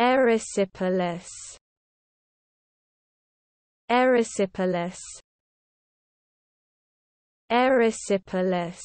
Erysipelas. Erysipelas. Erysipelas.